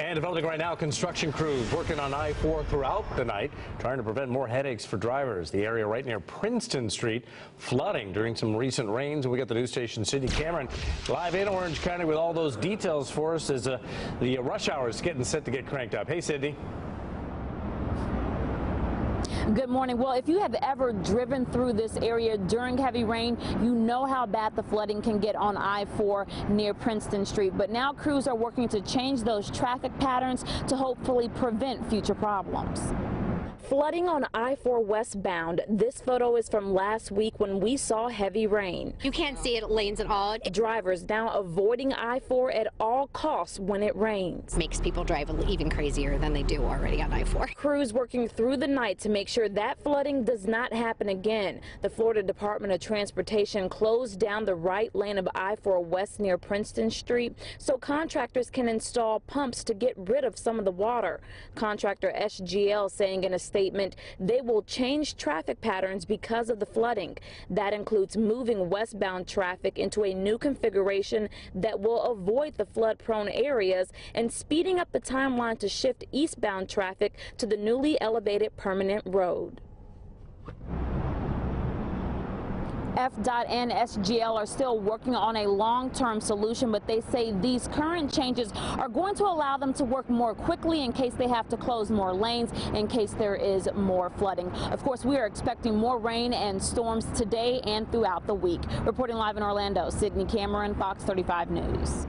And developing right now, construction crews working on I-4 throughout the night, trying to prevent more headaches for drivers. The area right near Princeton Street flooding during some recent rains. We got the news station Sydney Cameron live in Orange County with all those details for us as uh, the rush hour is getting set to get cranked up. Hey, Sydney. Good morning. Well, if you have ever driven through this area during heavy rain, you know how bad the flooding can get on I-4 near Princeton Street. But now crews are working to change those traffic patterns to hopefully prevent future problems. Flooding on I-4 westbound. This photo is from last week when we saw heavy rain. You can't see it lanes at all. Drivers now avoiding I-4 at all costs when it rains. makes people drive even crazier than they do already on I-4. Crews working through the night to make sure that flooding does not happen again. The Florida Department of Transportation closed down the right lane of I-4 west near Princeton Street so contractors can install pumps to get rid of some of the water. Contractor SGL saying in a statement they will change traffic patterns because of the flooding. That includes moving westbound traffic into a new configuration that will avoid the flood prone areas and speeding up the timeline to shift eastbound traffic to the newly elevated permanent road. FDOT are still working on a long-term solution, but they say these current changes are going to allow them to work more quickly in case they have to close more lanes, in case there is more flooding. Of course, we are expecting more rain and storms today and throughout the week. Reporting live in Orlando, Sydney Cameron, Fox 35 News.